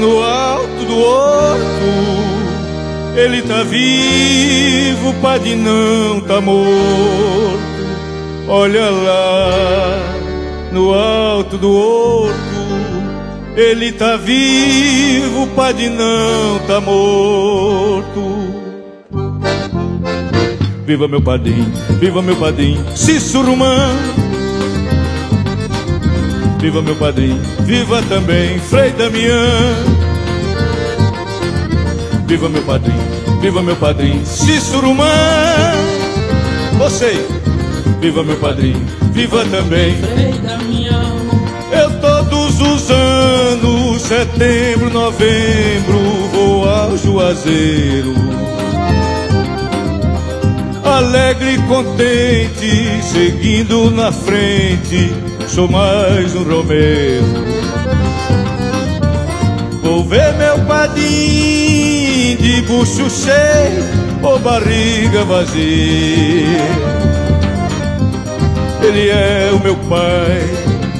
No alto do horto, ele tá vivo, padre não tá morto. Olha lá, no alto do horto, ele tá vivo, padre não tá morto. Viva meu padrinho, viva meu padrinho, Cícero Viva meu padrinho, viva também Frei Damião. Viva meu padrinho, viva meu padrinho Cícero Você, viva meu padrinho, viva também Frei Damião. Eu todos os anos, setembro, novembro Vou ao Juazeiro. Alegre e contente, seguindo na frente sou mais um Romero. Vou ver meu padrinho de bucho cheio ou barriga vazia. Ele é o meu pai,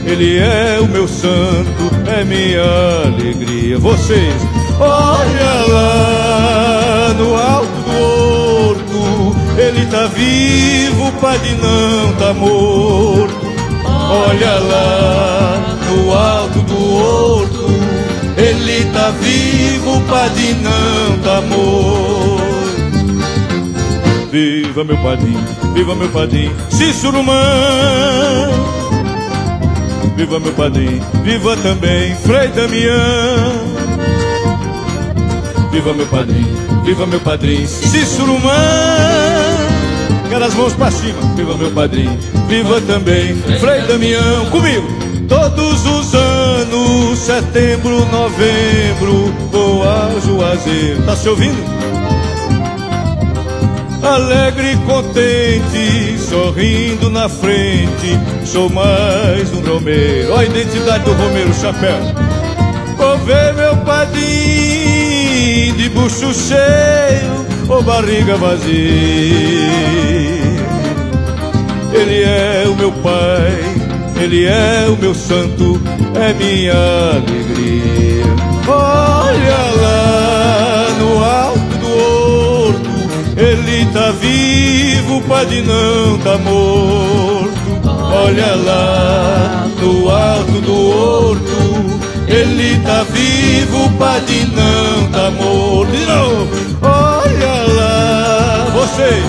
ele é o meu santo, é minha alegria. Vocês, olha lá no alto do horto, ele tá vivo, o não tá morto. Olha lá no alto do horto, ele tá vivo, não tá morto. Viva meu padrinho, viva meu padrinho, Cícero Viva meu padrinho, viva também Frei Damião. Viva meu padrinho, viva meu padrinho, Cícero Quero as mãos para cima, viva meu padrinho, viva também Frei Damião, comigo. Todos os anos, setembro, novembro, vou ao Juazeiro. Tá se ouvindo? Alegre e contente, sorrindo na frente, sou mais um Romeiro. Olha a identidade do Romeiro, chapéu. Vou ver meu padrinho de bucho cheio ou barriga vazia. Ele é o meu pai, ele é o meu santo, é minha alegria. Olha lá no alto do horto, ele tá vivo, padre não tá morto. Olha lá no alto do horto, ele tá vivo, padre não tá morto. De novo. Você.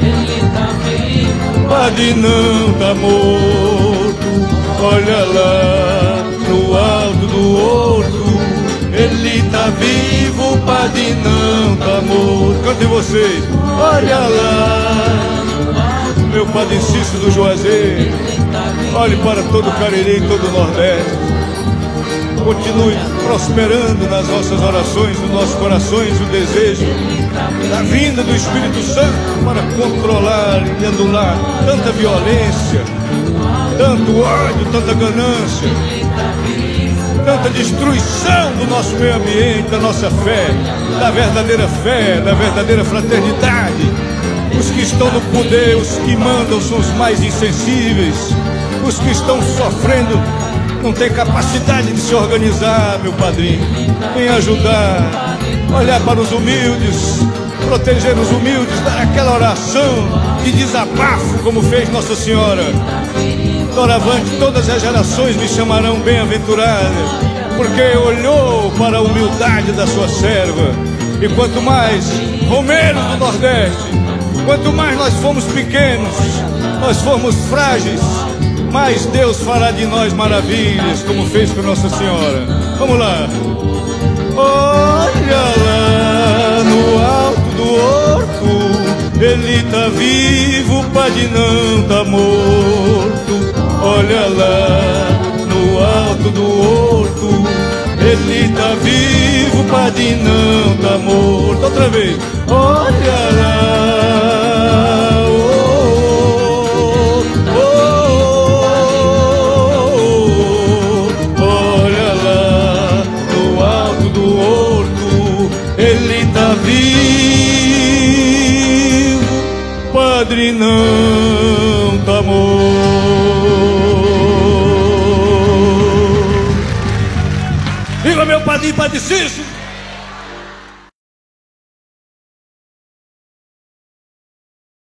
Ele tá vivo, Padre não tá morto. Olha lá no alto do horto. Ele tá vivo, padre não tá morto. Cantem vocês. Olha lá, meu padre Cícero do Juazeiro. Olhe para todo o Cariri e todo o Nordeste. Continue prosperando nas nossas orações, nos nossos corações, o desejo da vinda do Espírito Santo para controlar e anular tanta violência, tanto ódio, tanta ganância, tanta destruição do nosso meio ambiente, da nossa fé, da verdadeira fé, da verdadeira fraternidade. Os que estão no poder, os que mandam são os mais insensíveis, os que estão sofrendo não tem capacidade de se organizar, meu padrinho. Vem ajudar, olhar para os humildes, proteger os humildes, dar aquela oração de desabafo, como fez Nossa Senhora. Doravante, todas as gerações me chamarão bem-aventurada, porque olhou para a humildade da sua serva. E quanto mais Romeiros do Nordeste, quanto mais nós fomos pequenos, nós fomos frágeis, mas Deus fará de nós maravilhas, como fez com Nossa Senhora. Vamos lá. Olha lá no alto do horto, ele tá vivo, o não tá morto. Olha lá no alto do horto, ele tá vivo, o não tá morto. Outra vez. Olha lá. Padre não tá morto. Viva meu padrinho Padre Cícero!